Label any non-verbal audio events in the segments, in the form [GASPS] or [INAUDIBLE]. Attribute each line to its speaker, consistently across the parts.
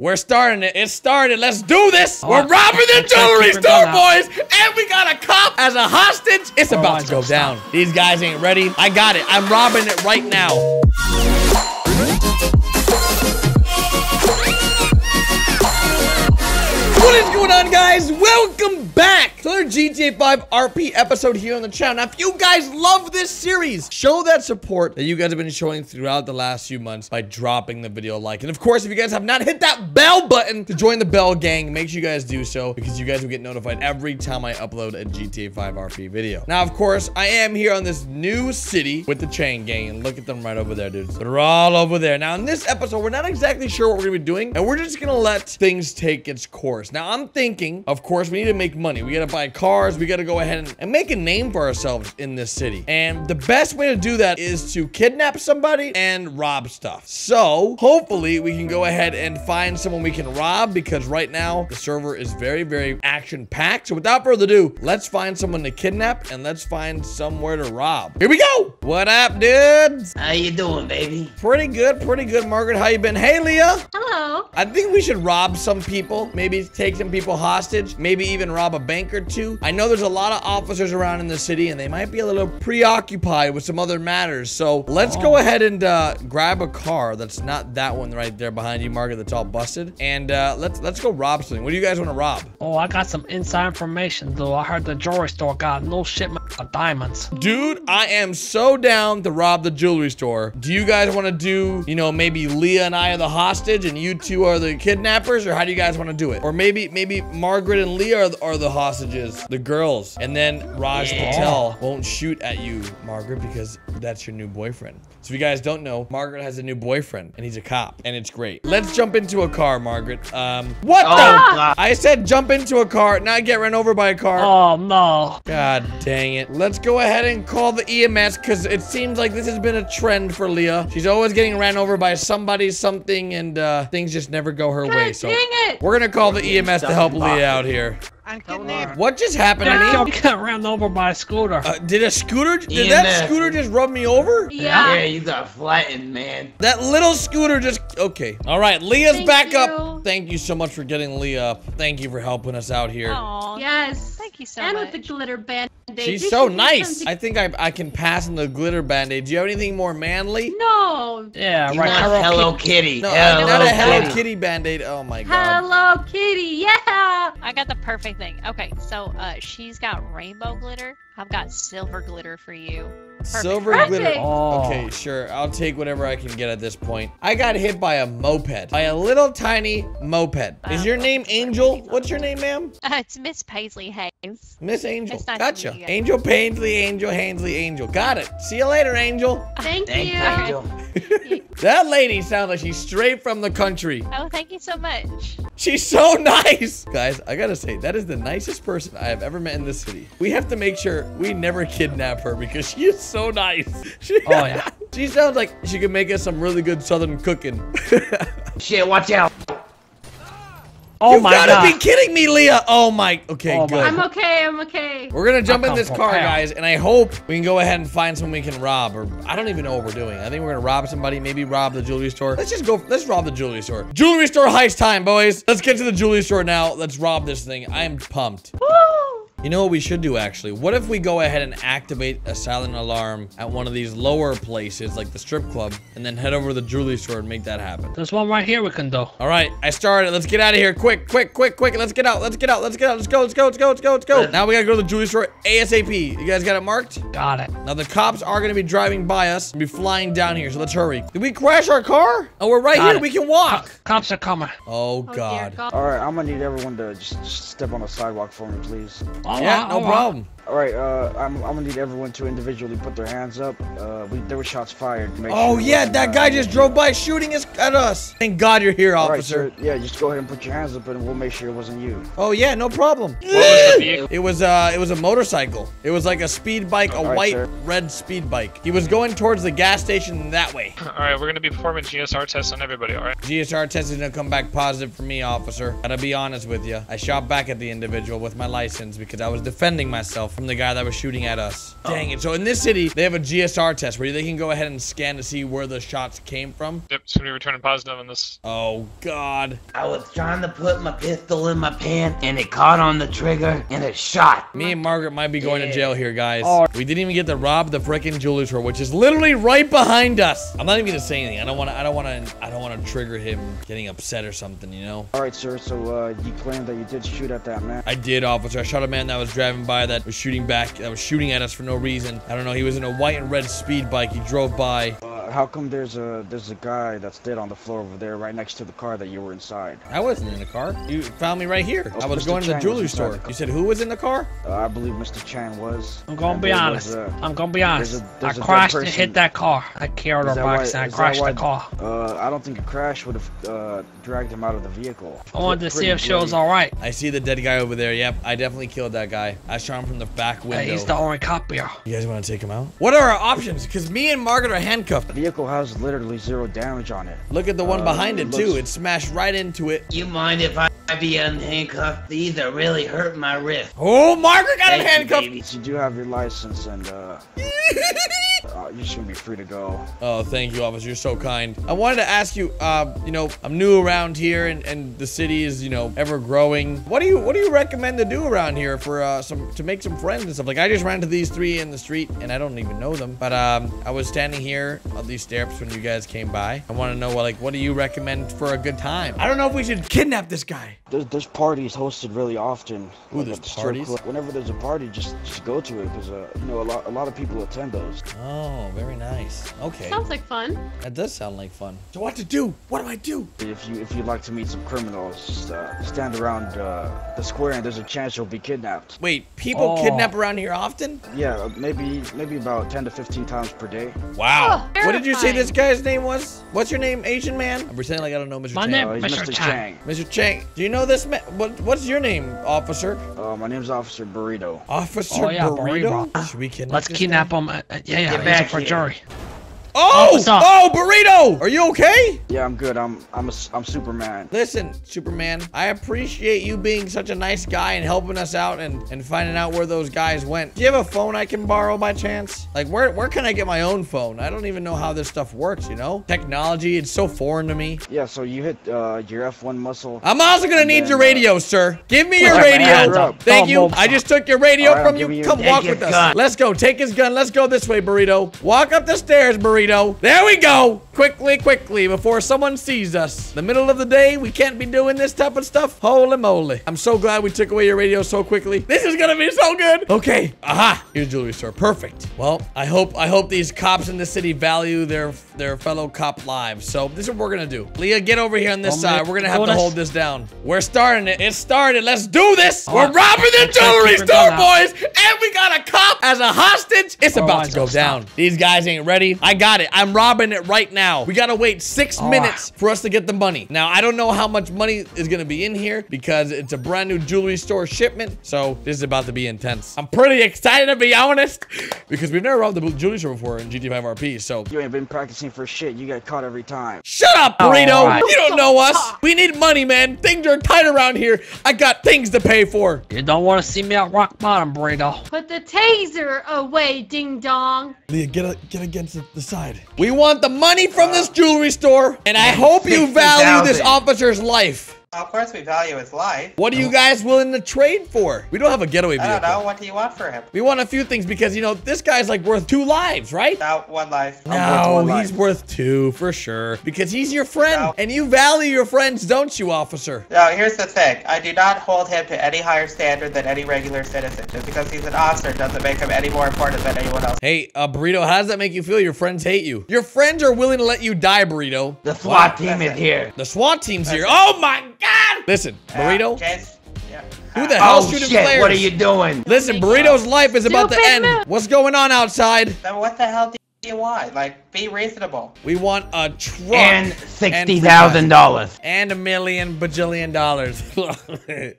Speaker 1: We're starting it. It started. Let's do this.
Speaker 2: Oh,
Speaker 1: We're robbing the [LAUGHS] jewelry store, boys. And we got a cop as a hostage. It's
Speaker 2: Oh,
Speaker 1: about to go
Speaker 2: stop.
Speaker 1: down. These guys ain't ready. I got it. I'm robbing it right now. What is going on, guys? Welcome back to another GTA 5 RP episode here on the channel. Now, if you guys love this series, show that support that you guys have been showing throughout the last few months by dropping the video like. And of course, if you guys have not hit that bell button to join the bell gang, make sure you guys do so because you guys will get notified every time I upload a GTA 5 RP video. Now, of course, I am here on this new city with the chain gang. And look at them right over there, dudes. They're all over there. Now, in this episode, we're not exactly sure what we're going to be doing, and we're just going to let things take its course. Now, I'm thinking, of course, we need to make money. We got to buy cars. We got to go ahead and, and make a name for ourselves in this city. And the best way to do that is to kidnap somebody and rob stuff. So, hopefully, we can go ahead and find someone we can rob because right now, the server is very, very action-packed. So, without further ado, let's find someone to kidnap and let's find somewhere to rob. Here we go. What up, dudes?
Speaker 3: How you doing, baby?
Speaker 1: Pretty good, pretty good, Margaret. How you been? Hey, Leah.
Speaker 4: Hello.
Speaker 1: I think we should rob some people, maybe take some people hostage, maybe even rob a bank or two. I know there's a lot of officers around in the city and they might be a little preoccupied with some other matters. So let's go ahead and uh, grab a car that's not that one right there behind you, Margaret, that's all busted. And uh, let's let's go rob something. What do you guys want to rob?
Speaker 2: Oh, I got some inside information, though. I heard the jewelry store got no shipment of diamonds.
Speaker 1: Dude, I am so down to rob the jewelry store. Do you guys want to do, you know, maybe Leah and I are the hostage and you two are the kidnappers, or how do you guys want to do it? Or maybe maybe Margaret and Leah are, the- are the hostages, the girls, and then Raj
Speaker 3: Yeah.
Speaker 1: Patel won't shoot at you, Margaret, because that's your new boyfriend. So if you guys don't know, Margaret has a new boyfriend, and he's a cop, and it's great. Let's jump into a car, Margaret. Um, what
Speaker 3: Oh,
Speaker 1: the?
Speaker 3: God.
Speaker 1: I said jump into a car, not get run over by a car.
Speaker 2: Oh, no.
Speaker 1: God dang it. Let's go ahead and call the EMS because it seems like this has been a trend for Leah. She's always getting ran over by somebody, something, and uh, things just never go her way. So
Speaker 4: dang it.
Speaker 1: we're going to call the EMS to help Leah out here.
Speaker 5: I'm.
Speaker 1: What just happened to
Speaker 2: I
Speaker 1: me?
Speaker 2: got ran over by a scooter.
Speaker 1: Uh, did a scooter, did that scooter just rub me over?
Speaker 4: Yeah.
Speaker 3: Yeah, you got flattened, man.
Speaker 1: That little scooter just, okay. All right, Leah's
Speaker 4: Thank
Speaker 1: back up. Thank you so much for getting Leah up. Thank you for helping us out here.
Speaker 5: Aw.
Speaker 4: Yes.
Speaker 5: Thank you so
Speaker 4: and
Speaker 5: much.
Speaker 4: And with the glitter band.
Speaker 1: She's so nice. I think I, I can pass in the glitter band-aid. Do you have anything more manly?
Speaker 4: no.
Speaker 2: yeah,
Speaker 3: You
Speaker 2: right.
Speaker 3: want
Speaker 2: Hello,
Speaker 3: Hello
Speaker 2: Kitty.
Speaker 3: Kitty.
Speaker 1: No,
Speaker 3: Hello
Speaker 1: not a Hello
Speaker 3: Kitty.
Speaker 1: Kitty band-aid. Oh my god.
Speaker 4: Hello Kitty. Yeah.
Speaker 5: I got the perfect thing. Okay, so uh, she's got rainbow glitter. I've got silver glitter for you.
Speaker 1: Silver
Speaker 4: Perfect.
Speaker 1: glitter.
Speaker 2: Oh.
Speaker 1: Okay, sure. I'll take whatever I can get at this point. I got hit by a moped. By a little tiny moped. Is your name Angel? What's your name, ma'am?
Speaker 5: Uh, it's Miss Paisley Hayes.
Speaker 1: Miss Angel.
Speaker 5: Nice
Speaker 1: Gotcha.
Speaker 5: meet you.
Speaker 1: Angel Painsley, Angel Hainsley, Angel. Got it. See you later, Angel.
Speaker 4: Thank
Speaker 3: Thank
Speaker 4: you.
Speaker 3: you. [LAUGHS]
Speaker 1: That lady sounds like she's straight from the country.
Speaker 5: Oh, thank you so much.
Speaker 1: She's so [LAUGHS] nice. Guys, I gotta say, that is the nicest person I have ever met in this city. We have to make sure we never kidnap her because [LAUGHS] she is so nice. [LAUGHS] She,
Speaker 2: Oh, yeah.
Speaker 1: she sounds like she could make us some really good southern cooking.
Speaker 3: Shit, watch out.
Speaker 2: Oh,
Speaker 1: you
Speaker 2: my
Speaker 1: gotta
Speaker 2: God.
Speaker 1: be kidding me, Leah. Oh my. Okay,
Speaker 2: Oh, my
Speaker 1: good.
Speaker 4: I'm okay. I'm okay.
Speaker 1: We're gonna jump
Speaker 2: I'll
Speaker 1: in this car,
Speaker 2: prepared.
Speaker 1: guys, and I hope we can go ahead and find someone we can rob. Or I don't even know what we're doing. I think we're gonna rob somebody, maybe rob the jewelry store. Let's just go. Let's rob the jewelry store. Jewelry store heist time, boys. Let's get to the jewelry store now. Let's rob this thing. I am pumped. [GASPS]
Speaker 4: Woo.
Speaker 1: You know what we should do actually? What if we go ahead and activate a silent alarm at one of these lower places like the strip club and then head over to the jewelry store and make that happen?
Speaker 2: There's one right here we can do.
Speaker 1: All right, I started. Let's get out of here. Quick, quick, quick, quick. Let's get out. Let's get out. Let's get out. Let's go. Let's go. Let's go. Let's go. Let's go. Now we gotta go to the jewelry store ASAP. You guys got it marked?
Speaker 2: Got it.
Speaker 1: Now the cops are gonna be driving by us and be flying down here, so let's hurry. Did we crash our car? Oh, we're right
Speaker 2: Got
Speaker 1: here.
Speaker 2: it.
Speaker 1: We can walk.
Speaker 2: Cops are coming.
Speaker 1: Oh
Speaker 4: Oh, dear
Speaker 1: God.
Speaker 4: God.
Speaker 6: All right, I'm gonna need everyone to just, just step on the sidewalk for me, please.
Speaker 1: Yeah, no problem.
Speaker 6: All right, uh, I'm, I'm gonna need everyone to individually put their hands up. Uh, we, there were shots fired. Make
Speaker 1: Oh
Speaker 6: sure
Speaker 1: yeah, that
Speaker 6: uh,
Speaker 1: guy just drove by shooting us at us. Thank God you're here,
Speaker 6: All right,
Speaker 1: officer.
Speaker 6: sir. Yeah, just go ahead and put your hands up, and we'll make sure it wasn't you.
Speaker 1: Oh yeah, no problem.
Speaker 3: What was the vehicle?
Speaker 1: It was uh it was a motorcycle. It was like a speed bike, a
Speaker 6: All right,
Speaker 1: white
Speaker 6: sir.
Speaker 1: red speed bike. He was going towards the gas station that way.
Speaker 7: Alright, we're gonna be performing GSR tests on everybody, alright?
Speaker 1: GSR test is gonna come back positive for me, officer. Gotta be honest with you. I shot back at the individual with my license because I was defending myself. From the guy that was shooting at us. Dang it. So in this city, they have a GSR test where they can go ahead and scan to see where the shots came from.
Speaker 7: Yep, somebody returning positive on this.
Speaker 1: Oh, God.
Speaker 3: I was trying to put my pistol in my pants and it caught on the trigger and it shot.
Speaker 1: Me and Margaret might be going to jail here, guys.
Speaker 2: Oh.
Speaker 1: We didn't even get to rob the frickin' jewelry store, which is literally right behind us. I'm not even gonna say anything. I don't want to. I don't want to. I don't want to trigger him getting upset or something. You know.
Speaker 6: All right, sir. So uh, you claim that you did shoot at that man.
Speaker 1: I did, officer. I shot a man that was driving by that was shooting back. That was shooting at us for no reason. I don't know. He was in a white and red speed bike. He drove by.
Speaker 6: How come there's a there's a guy that's dead on the floor over there, right next to the car that you were inside?
Speaker 1: I wasn't in the car. You found me right here. I was
Speaker 6: Mr.
Speaker 1: going to the jewelry store.
Speaker 6: the.
Speaker 1: You said who was in the car?
Speaker 6: Uh, I believe Mr. Chang was.
Speaker 2: I'm gonna
Speaker 6: and
Speaker 2: be honest.
Speaker 6: was,
Speaker 2: I'm gonna be honest.
Speaker 6: there's a-
Speaker 2: I
Speaker 6: there's a dead
Speaker 2: crashed and hit that car. I carried
Speaker 6: our
Speaker 2: box
Speaker 6: why-
Speaker 2: and I crashed
Speaker 6: why-
Speaker 2: the car.
Speaker 6: Uh, I don't think a crash would have uh, dragged him out of the vehicle.
Speaker 2: I wanted to see if she was alright.
Speaker 1: I see the dead guy over there. Yep, I definitely killed that guy. I shot him from the back window.
Speaker 2: Hey, he's the only cop here.
Speaker 1: You guys want to take him out? What are our options? Because me and Margaret are handcuffed.
Speaker 6: The vehicle has literally zero damage on it.
Speaker 1: Look at the one
Speaker 6: Uh,
Speaker 1: behind
Speaker 6: it
Speaker 1: it, too. It smashed right into it.
Speaker 3: You mind if I be unhandcuffed? These are really hurting my wrist.
Speaker 1: Oh, Margaret got him
Speaker 3: Thank you,
Speaker 1: handcuffed.
Speaker 3: baby.
Speaker 6: You do have your license, and uh, [LAUGHS] uh, you should be free to go.
Speaker 1: Oh, thank you, officer. You're so kind. I wanted to ask you, uh, you know, I'm new around here and, and the city is, you know, ever growing. What do you what do you recommend to do around here for uh some to make some friends and stuff? Like I just ran to these three in the street and I don't even know them. But um I was standing here on these steps when you guys came by. I want to know like what do you recommend for a good time? I don't know if we should kidnap this guy.
Speaker 6: There's, there's parties hosted really often.
Speaker 1: Ooh,
Speaker 6: like
Speaker 1: there's
Speaker 6: the
Speaker 1: parties?
Speaker 6: Whenever there's a party, just just go to it because uh, you know a lot a lot of people attend those.
Speaker 1: Oh, very nice. Okay.
Speaker 4: Sounds like fun.
Speaker 1: That does sound like fun. So what to do? What do I do?
Speaker 6: If you if you'd like to meet some criminals, just, uh, stand around uh, the square and there's a chance you'll be kidnapped.
Speaker 1: Wait, people
Speaker 2: Oh.
Speaker 1: kidnap around here often?
Speaker 6: Yeah, maybe maybe about 10 to 15 times per day.
Speaker 1: Wow.
Speaker 4: Oh,
Speaker 1: what did you say this guy's name was? What's your name, Asian man? I'm pretending like I don't know Mr.
Speaker 2: My
Speaker 1: Chang.
Speaker 2: name-
Speaker 6: he's
Speaker 2: Mr.
Speaker 6: Mr.
Speaker 2: Chang.
Speaker 6: Chang.
Speaker 1: Mr. Chang, do you know this man? What, what's your name, officer?
Speaker 6: Uh, my name's Officer Burrito.
Speaker 1: Officer
Speaker 2: Oh, yeah,
Speaker 1: Burrito?
Speaker 2: Burrito.
Speaker 1: Should we kidnap
Speaker 2: Let's kidnap
Speaker 1: guy?
Speaker 2: him. Uh, uh, yeah, yeah,
Speaker 3: Get
Speaker 2: he's
Speaker 3: back
Speaker 2: for
Speaker 3: here.
Speaker 2: jury.
Speaker 1: Oh! Oh, Burrito! Are you okay?
Speaker 6: Yeah, I'm good. I'm I'm a, s- I'm Superman.
Speaker 1: Listen, Superman, I appreciate you being such a nice guy and helping us out and, and finding out where those guys went. Do you have a phone I can borrow by chance? Like, where, where can I get my own phone? I don't even know how this stuff works, you know? Technology, it's so foreign to me.
Speaker 6: Yeah, so you hit uh, your F1 muscle.
Speaker 1: I'm also gonna need
Speaker 6: then,
Speaker 1: your
Speaker 6: uh,
Speaker 1: radio, sir. Give me your radio. Thank you. I just took your radio
Speaker 6: All right,
Speaker 1: from you.
Speaker 6: you-
Speaker 1: Come walk
Speaker 3: his
Speaker 1: with us. Let's go. Take his gun. Let's go this way, burrito. Walk up the stairs, burrito. There we go. Quickly, quickly, before someone sees us. The middle of the day, we can't be doing this type of stuff. Holy moly. I'm so glad we took away your radio so quickly. This is gonna be so good. Okay. Aha. Here's jewelry store. Perfect. Well, I hope I hope these cops in the city value their their fellow cop lives. So this is what we're gonna do. Leah, get over here on this
Speaker 2: Want
Speaker 1: side. We're gonna have to hold this down. We're starting it. It started. Let's do this. We're robbing the jewelry store, boys, and we got a cop as a hostage. It's
Speaker 2: All
Speaker 1: about to go
Speaker 2: stop.
Speaker 1: down. These guys ain't ready. I got it. I'm robbing it right now. We gotta wait six
Speaker 2: ah.
Speaker 1: minutes for us to get the money. Now I don't know how much money is gonna be in here because it's a brand new jewelry store shipment. So this is about to be intense. I'm pretty excited to be honest because we've never robbed the jewelry store before in GTA 5 RP. So
Speaker 6: You ain't been practicing for shit. You get caught every time.
Speaker 1: Shut up, burrito!
Speaker 2: All right.
Speaker 1: You don't know us. We need money, man. Things are tight around here. I got things to pay for.
Speaker 2: You don't want to see me at rock bottom, burrito.
Speaker 4: Put the taser away, ding dong.
Speaker 1: Leah, get a, get against the, the side. We want the money from this jewelry store, and I hope you value this officer's life.
Speaker 8: Of course, we value his life.
Speaker 1: What are you guys willing to trade for? We don't have a getaway vehicle.
Speaker 8: I don't know. What do you want for him?
Speaker 1: We want a few things because you know this guy's like worth two lives, right?
Speaker 8: About one life.
Speaker 6: worth
Speaker 1: No,
Speaker 6: one
Speaker 1: he's
Speaker 6: life.
Speaker 1: worth two for sure because he's your friend,
Speaker 8: No.
Speaker 1: and you value your friends, don't you, officer?
Speaker 8: No, here's the thing. I do not hold him to any higher standard than any regular citizen. Just because he's an officer doesn't make him any more important than anyone else.
Speaker 1: Hey, uh, Burrito, how does that make you feel? Your friends hate you. Your friends are willing to let you die, Burrito.
Speaker 3: The SWAT team is
Speaker 8: Listen.
Speaker 3: here.
Speaker 1: The SWAT team's here. Oh my God! Listen, Burrito,
Speaker 8: Uh, Yeah.
Speaker 1: who the
Speaker 8: Uh,
Speaker 1: hell's
Speaker 3: Oh
Speaker 1: shooting
Speaker 3: shit!
Speaker 1: flares?
Speaker 3: What are you doing?
Speaker 1: Listen, Burrito's life is about to end.
Speaker 4: move.
Speaker 1: What's going on outside?
Speaker 8: Then what the hell do you want? Like, be reasonable.
Speaker 1: We want a truck
Speaker 3: And sixty thousand dollars.
Speaker 1: and a million bajillion dollars. [LAUGHS]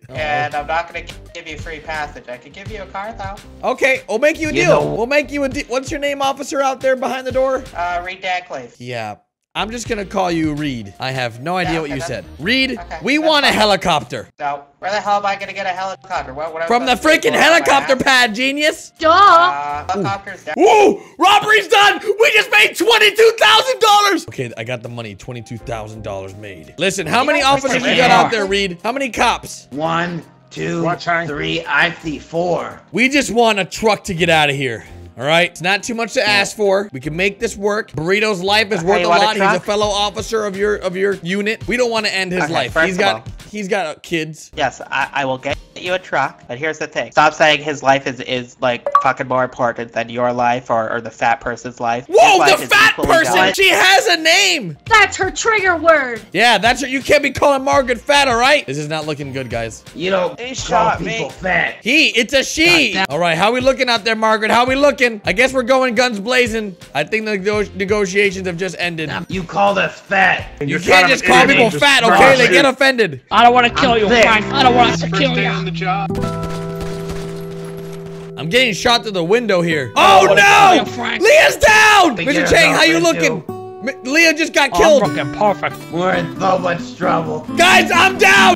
Speaker 8: And I'm not gonna give you free passage. I could give you a car though.
Speaker 1: okay, we'll make you a
Speaker 3: You
Speaker 1: deal.
Speaker 3: know-
Speaker 1: We'll make you a deal. What's your name, officer, out there behind the door?
Speaker 8: Uh, Reed Danclays.
Speaker 1: Yeah. I'm just gonna call you Reed. I have no idea
Speaker 8: Yeah,
Speaker 1: what you said. Reed,
Speaker 8: okay,
Speaker 1: we
Speaker 8: that's
Speaker 1: want a helicopter.
Speaker 8: So, where the hell am I gonna get a helicopter? What, what
Speaker 1: From the
Speaker 8: supposed to do
Speaker 1: freaking helicopter pad, genius.
Speaker 4: Duh.
Speaker 8: Uh, helicopters down.
Speaker 1: Woo! Robbery's done! We just made $22,000! Okay, I got the money. $22,000 made. Listen, how many officers you got out there, Reed? How many cops?
Speaker 3: One, two, three, two,
Speaker 9: Watch, Hank.
Speaker 3: I see four.
Speaker 1: We just want a truck to get out of here. All right, it's not too much to ask for. We can make this work. Burrito's life is
Speaker 8: Okay,
Speaker 1: worth a
Speaker 8: want a
Speaker 1: lot. He's a fellow officer of your of your unit. We don't want to end his
Speaker 8: Okay,
Speaker 1: life. He's got
Speaker 8: all-
Speaker 1: he's got kids.
Speaker 8: Yes, I, I will get you a truck, but here's the thing. Stop saying his life is, is like fucking more important than your life or, or the fat person's life.
Speaker 1: Whoa,
Speaker 8: life
Speaker 1: the fat person!
Speaker 8: valid.
Speaker 1: She has a name.
Speaker 4: That's her trigger word.
Speaker 1: Yeah, that's her. You can't be calling Margaret fat, all right? This is not looking good, guys.
Speaker 3: You don't
Speaker 8: He
Speaker 3: call
Speaker 8: shot me.
Speaker 3: people fat.
Speaker 1: He, it's a she. All right, how we looking out there, Margaret? How we looking? I guess we're going guns blazing. I think the negotiations have just ended.
Speaker 3: You called us fat.
Speaker 1: You
Speaker 9: You're
Speaker 1: can't just call people fat, okay? They get offended.
Speaker 2: I don't want to kill
Speaker 3: I'm
Speaker 2: you,
Speaker 3: thick.
Speaker 2: Frank. I don't want to kill you.
Speaker 7: On the job.
Speaker 1: I'm getting shot through the window here. Oh, oh
Speaker 2: what a
Speaker 1: no!
Speaker 2: Frank.
Speaker 1: Leah's down!
Speaker 3: Think
Speaker 1: Mr. Chang, how you looking? M- Leah just got oh,
Speaker 2: I'm
Speaker 1: killed.
Speaker 2: looking perfect.
Speaker 3: We're in so much trouble.
Speaker 1: Guys, I'm down!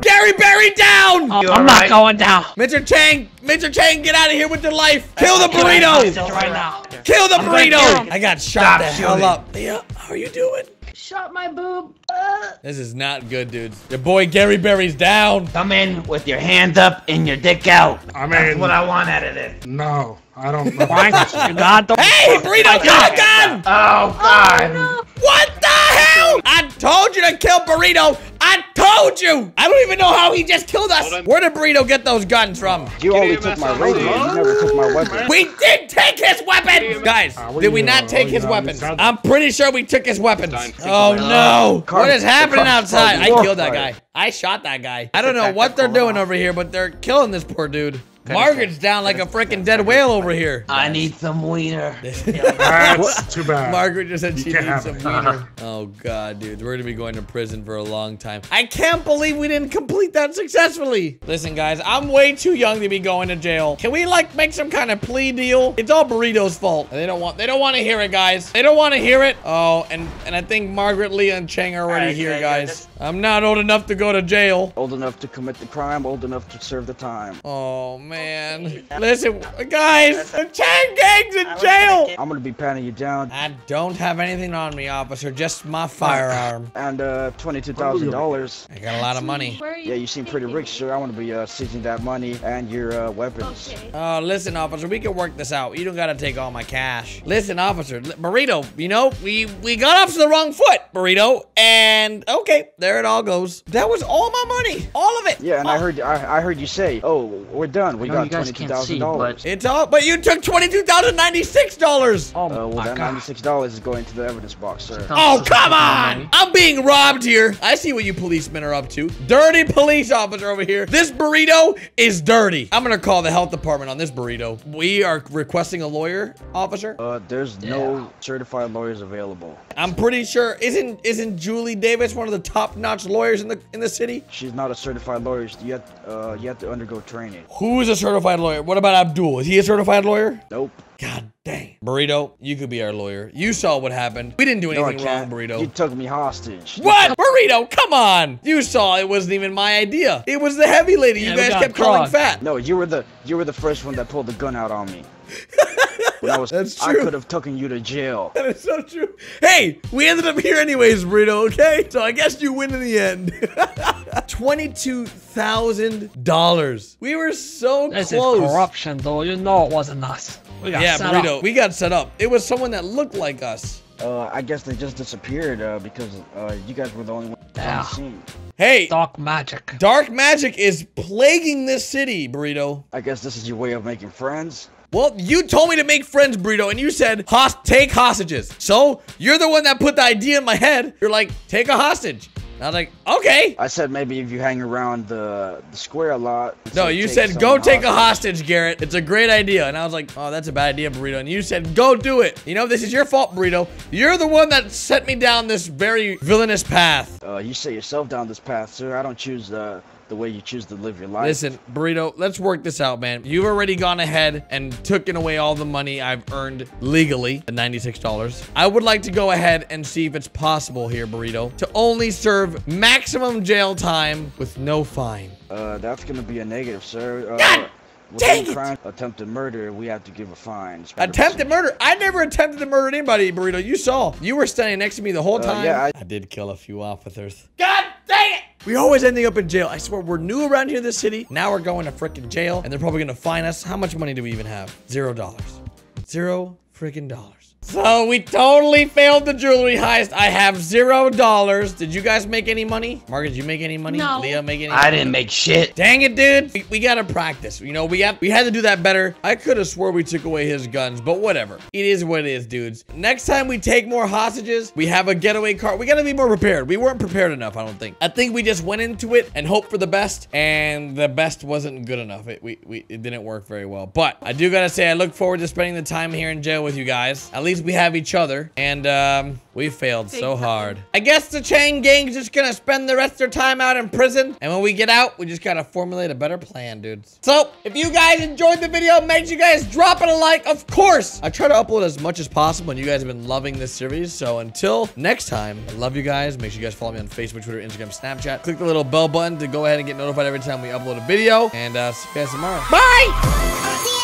Speaker 1: Gary Barry down!
Speaker 2: Oh, I'm
Speaker 3: alright?
Speaker 2: not going down.
Speaker 1: Mr. Chang, Mr. Chang, get out of here with your life. Kill the
Speaker 8: Kill
Speaker 1: burrito!
Speaker 8: Kill him
Speaker 2: Right now.
Speaker 1: Kill the
Speaker 2: I'm gonna kill
Speaker 1: burrito! I got shot
Speaker 3: Stop
Speaker 1: the hell up. Leah, how are you doing?
Speaker 4: Shot my boob. Uh,
Speaker 1: This is not good, dudes. Your boy Gary Barry's down.
Speaker 3: Come in with your hands up and your dick out.
Speaker 9: I mean, That's
Speaker 3: what I want out of this.
Speaker 9: No, I don't know.
Speaker 2: Frank, you got the.
Speaker 1: Hey, burrito, got a gun!
Speaker 3: Oh, God.
Speaker 4: no.
Speaker 1: What the? I told you to kill Burrito. I told you. I don't even know how he just killed us. Where did Burrito get those guns from?
Speaker 6: You only took my
Speaker 7: on.
Speaker 6: radio. You never took my weapon.
Speaker 1: We did take his weapons. Guys,
Speaker 9: Ah,
Speaker 1: did we not
Speaker 9: know?
Speaker 1: take
Speaker 9: Oh,
Speaker 1: his
Speaker 9: yeah,
Speaker 1: weapons? I'm pretty sure we took his weapons. Oh no.
Speaker 6: Car-
Speaker 1: What is happening
Speaker 6: car's
Speaker 1: outside? I killed that guy. I shot that guy. I don't know what they're doing
Speaker 8: off.
Speaker 1: over here, but they're killing this poor dude. Margaret's down like a freaking dead whale over here.
Speaker 3: I need some wiener. [LAUGHS]
Speaker 9: That's [LAUGHS] too bad.
Speaker 1: Margaret just said she needs some
Speaker 9: it.
Speaker 1: wiener. [LAUGHS] Oh god, dude, we're gonna be going to prison for a long time. I can't believe we didn't complete that successfully. Listen, guys, I'm way too young to be going to jail. Can we like make some kind of plea deal? It's all Burrito's fault. They don't want. They don't want to hear it, guys. They don't want to hear it. Oh, and and I think Margaret, Leah, and Chang are already
Speaker 8: Alright,
Speaker 1: here,
Speaker 8: yeah, yeah,
Speaker 1: guys.
Speaker 8: just-
Speaker 1: I'm not old enough to go to jail.
Speaker 6: Old enough to commit the crime, old enough to serve the time.
Speaker 1: Oh man. Listen, guys, the Chang gang's in jail.
Speaker 6: I'm gonna be patting you down.
Speaker 1: I don't have anything on me, officer. Just my firearm.
Speaker 6: And uh, twenty-two thousand dollars.
Speaker 1: I got a lot of money.
Speaker 4: You
Speaker 6: Yeah, you seem pretty rich, sir. I want to be uh, seizing that money and your uh, weapons.
Speaker 4: Okay.
Speaker 1: Oh, listen, officer, we can work this out. You don't gotta take all my cash. Listen, officer, li- burrito. You know, we we got off to the wrong foot, burrito, and okay, there it all goes. That was all my money, all of it.
Speaker 6: Yeah, and I
Speaker 1: Oh,
Speaker 6: heard I, I heard you say, "Oh, we're done. We
Speaker 3: I
Speaker 6: got
Speaker 3: you guys
Speaker 6: twenty-two
Speaker 3: can't
Speaker 6: thousand
Speaker 3: see,
Speaker 6: dollars."
Speaker 3: but-
Speaker 1: It's all, but you took twenty-two thousand ninety-six dollars.
Speaker 2: Oh
Speaker 6: Uh, well,
Speaker 2: my
Speaker 6: that
Speaker 2: god.
Speaker 6: ninety-six dollars is going to the evidence box, sir.
Speaker 1: Oh, come on! I'm being robbed here. I see what you policemen are up to. Dirty police officer over here. This burrito is dirty. I'm gonna call the health department on this burrito. We are requesting a lawyer, officer.
Speaker 6: Uh, there's no certified lawyers available.
Speaker 1: I'm pretty sure isn't isn't Julie Davis one of the top-notch lawyers in the in the city?
Speaker 6: She's not a certified lawyer. You have, uh, you have to undergo training.
Speaker 1: Who is a certified lawyer? What about Abdul? Is he a certified lawyer?
Speaker 6: Nope.
Speaker 1: God dang. Burrito, you could be our lawyer. You saw what happened. We didn't do
Speaker 6: No,
Speaker 1: anything wrong. Burrito.
Speaker 6: You took me hostage.
Speaker 1: What? Burrito, come on! You saw it wasn't even my idea. It was the heavy lady you
Speaker 2: Yeah, we
Speaker 1: guys
Speaker 2: got
Speaker 1: kept calling fat.
Speaker 6: No, you were the you were the first one that pulled the gun out on me. [LAUGHS] When I was,
Speaker 1: That's true.
Speaker 6: I could have taken you to jail. [LAUGHS]
Speaker 1: That is so true. Hey, we ended up here anyways, Burrito, okay? So I guess you win in the end. [LAUGHS] $22,000. We were so
Speaker 2: This is
Speaker 1: close.
Speaker 2: corruption, though. You know it wasn't us. We got
Speaker 1: Yeah,
Speaker 2: set
Speaker 1: Burrito,
Speaker 2: up.
Speaker 1: we got set up. It was someone that looked like us.
Speaker 6: Uh, I guess they just disappeared uh, because uh, you guys were the only ones on
Speaker 2: Yeah.
Speaker 6: the scene.
Speaker 1: Hey,
Speaker 2: Dark magic.
Speaker 1: dark magic is plaguing this city, Burrito.
Speaker 6: I guess this is your way of making friends.
Speaker 1: Well, you told me to make friends, Burrito, and you said Hos take hostages. So you're the one that put the idea in my head. You're like, take a hostage. And I was like, okay.
Speaker 6: I said maybe if you hang around the the square a lot.
Speaker 1: No, you said go take a hostage, Garrett. It's a great idea. And I was like, oh, that's a bad idea, Burrito. And you said go do it. You know, this is your fault, Burrito. You're the one that set me down this very villainous path.
Speaker 6: Uh, you set yourself down this path, sir. I don't choose the the way you choose to live your life.
Speaker 1: Listen, Burrito, let's work this out, man. You've already gone ahead and taken away all the money I've earned legally, the $96. I would like to go ahead and see if it's possible here, Burrito, to only serve maximum jail time with no fine.
Speaker 6: Uh, that's gonna be a negative, sir. Uh,
Speaker 1: God dang
Speaker 6: within
Speaker 1: it!
Speaker 6: attempted murder, we have to give a fine.
Speaker 1: Attempted murder? I never attempted to murder anybody, Burrito. You saw. You were standing next to me the whole
Speaker 6: Uh,
Speaker 1: time.
Speaker 6: yeah,
Speaker 1: I did kill a few officers. God it! We always ending up in jail. I swear, we're new around here in this city. Now we're going to freaking jail, and they're probably gonna fine us. How much money do we even have? Zero dollars. Zero freaking dollars. So we totally failed the jewelry heist. I have zero dollars. Did you guys make any money? Margaret, did you make any money?
Speaker 4: No.
Speaker 1: Leah, make any
Speaker 3: I didn't make shit.
Speaker 1: Dang it, dude. We, we gotta practice. You know, we have we had to do that better. I could have swore we took away his guns, but whatever. It is what it is, dudes. Next time we take more hostages, we have a getaway car. We gotta be more prepared. We weren't prepared enough, I don't think. I think we just went into it and hoped for the best, and the best wasn't good enough. It we, we it didn't work very well. But I do gotta say, I look forward to spending the time here in jail with you guys. At least we have each other, and um, we failed
Speaker 4: Big
Speaker 1: so hard. I guess the chain gang's just gonna spend the rest of their time out in prison. And when we get out, we just gotta formulate a better plan, dudes. So, if you guys enjoyed the video, make sure you guys drop it a like. Of course, I try to upload as much as possible, and you guys have been loving this series. So until next time, I love you guys. Make sure you guys follow me on Facebook, Twitter, Instagram, Snapchat. Click the little bell button to go ahead and get notified every time we upload a video. And uh, see you guys tomorrow. Bye!